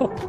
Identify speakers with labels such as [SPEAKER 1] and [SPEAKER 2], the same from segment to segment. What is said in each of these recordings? [SPEAKER 1] Oh.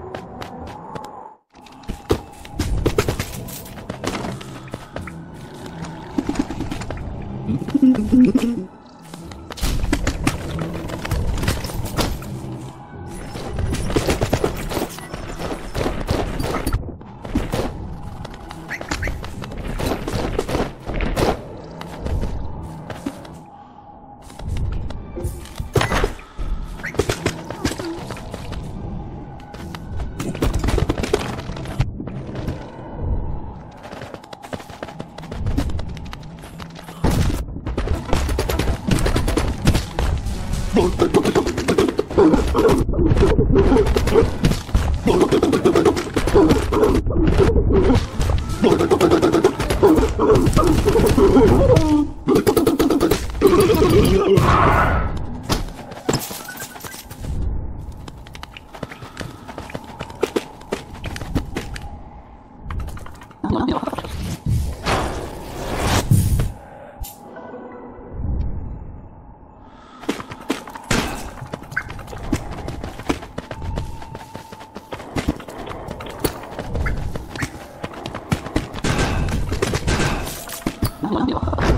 [SPEAKER 1] 我没有。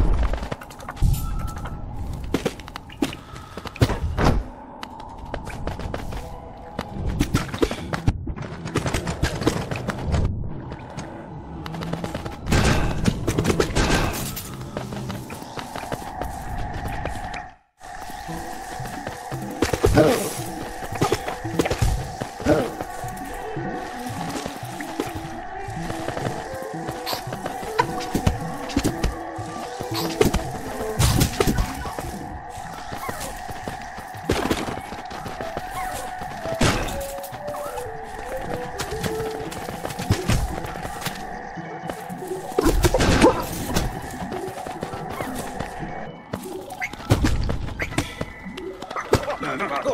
[SPEAKER 1] どう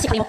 [SPEAKER 1] しよう。れも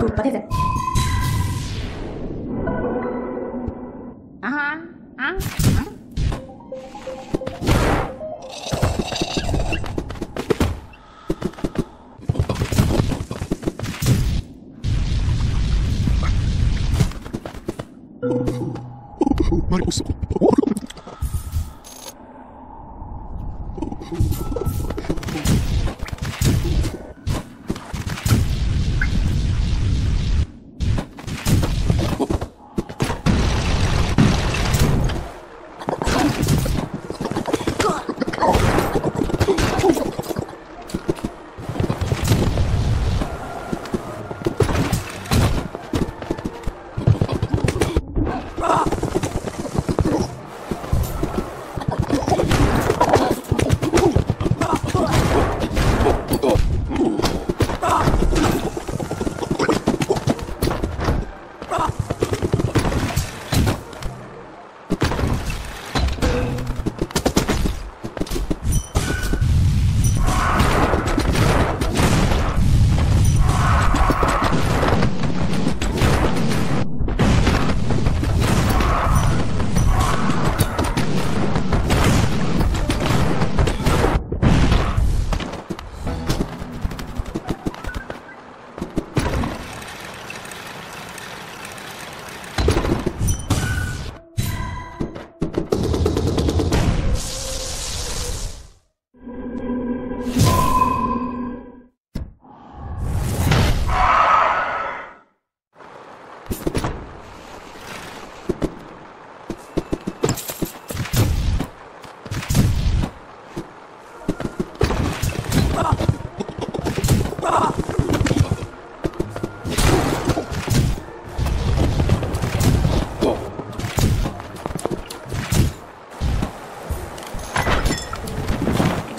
[SPEAKER 1] Opa, opa, tenta. Aham, aham, aham. 말이 없어.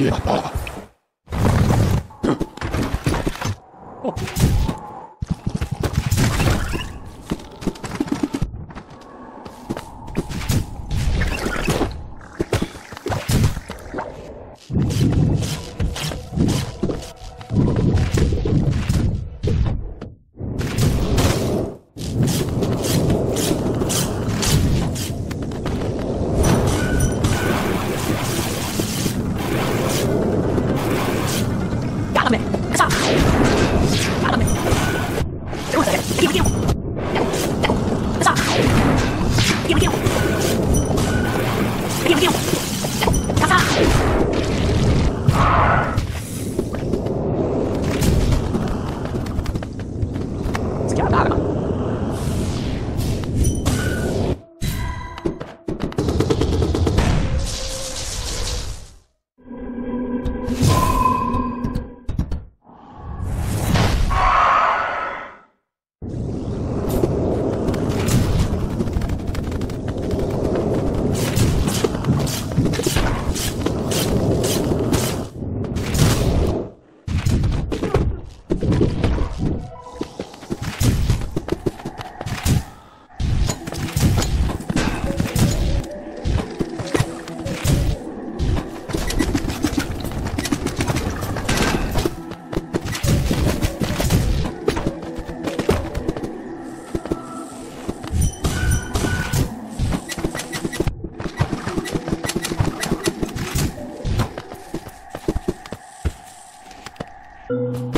[SPEAKER 1] っっ thank you